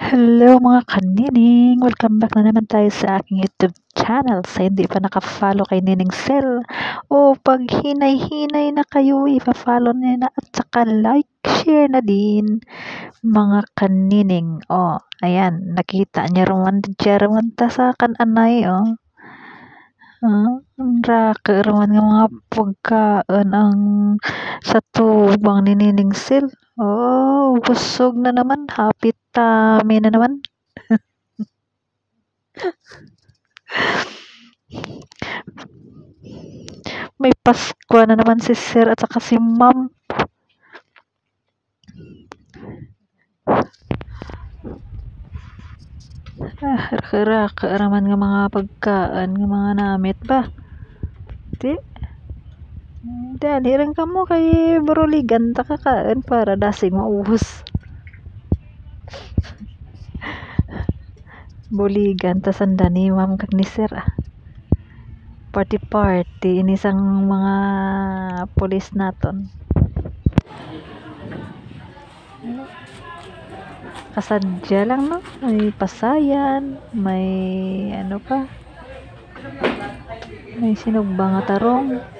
Hello mga kanining! Welcome back na naman tayo sa aking YouTube channel. Sa hindi pa nakafollow kay Nining Cell. O pag hinay-hinay na kayo, ipa-follow na at saka like, share na din. Mga kanining. O, ayan. Nakita niya raman dyan raman ta sa kananay. O. Uh, raka raman nga mga pagkaan ang sa tubang ni Nining Cell. Oh, busog na naman. Happy tummy na naman. May Pasko na naman si Sir at saka si Ma'am. Ah, raka raman nga mga pagkaan nga mga namit ba. Di. Dali rin ka mo kay Bruligan ta kakaan para dasig mauhos. Buligan ta sanda ni Ma'am kag ah. Party party inisang mga pulis naton. Kasadya lang no. May pasayan, may ano pa. May sinugba nga tarong.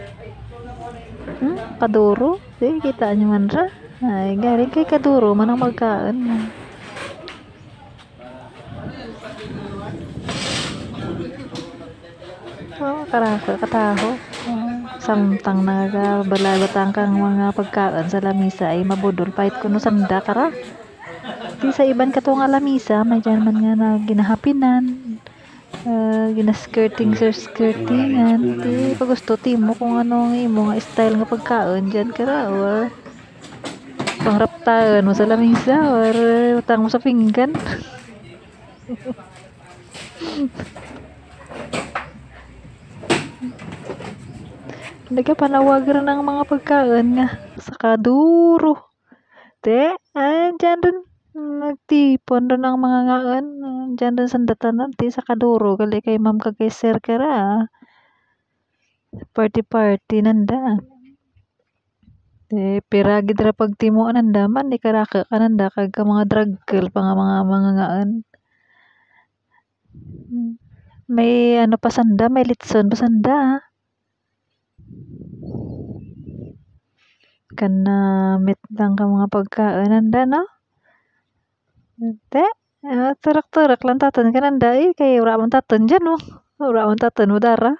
Hmm, kaduro. Kita nyo man ra. Ay, galing kay kaduro man ang magkaan. Oh, karako, kataho. Samtang nagabalagatan kang mga pagkaan sa lamisa ay mabudol pahit kuno sanda kara. Di sa iban kato nga lamisa, may man nga na ginahapinan. Uh, ginaskirting sir skirtingan di pa gusto timo kung ano ang imo nga style nga pagkaon dyan kara or pangraptaan mo sa lamisa or utang mo sa pinggan Nagkapanawag rin ng mga pagkain nga sa kaduro. Te, ay, dyan rin. Nagtipon rin ang mga ngaan. Dyan rin sa datanan. Te, sa kaduro. Gali kay ma'am kay sir kara. Party party nanda. Te, pira gidra pag timo nanda man. Di karaka ka nanda. Kag ka mga drug girl pa nga mga mga ngaan. May ano pa sanda. May litson pa sanda. Kanamit lang ka mga pagkaan nanda no? Ente, terak-terak lantaran kan anda i kayak ura mantatan jenu ura mantatan udara.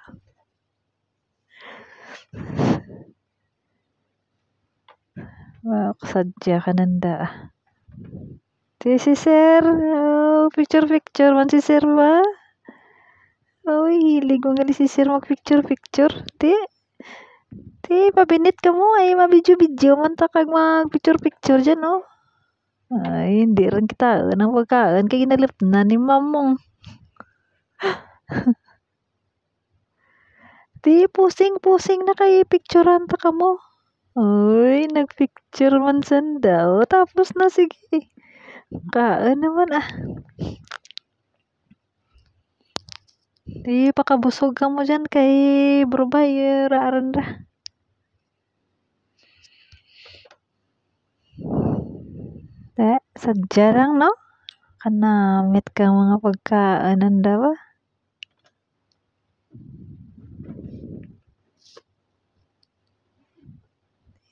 Wow, saja kan anda ah. Si oh, picture-picture man sisir ma? Oh, hilig lingkungan gali si sir mag-picture-picture. Ti, ti, pabinit kamu ay mabidyo-bidyo man mag-picture-picture jenuh. Oh. Ay, hindi rin kita ng pagkaan kay ginalip na ni mamong. Ti, pusing-pusing na kay picturean ta ka mo. Uy, nagpicture man sandaw. Tapos na, sige. Kaan naman, ah. Di, pakabusog ka mo dyan kay Brubay, raaran ra. Eh, sadya lang, no? Kanamit ka mga pagkaan nanda ba?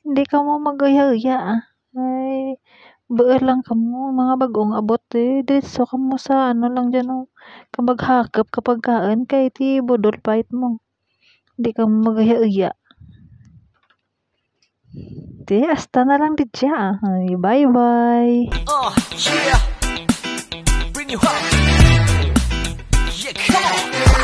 Hindi ka mo magaya-ya, ah. Ay, Baer lang ka mo, mga bagong abot eh. Diretso ka mo sa ano lang dyan oh. Kang maghakap kapag kaan kay ti pahit mo. Hindi ka mo magaya-iya. Di, hasta na lang di. Ay, bye-bye. Uh, yeah. Bring you up. Yeah, come on.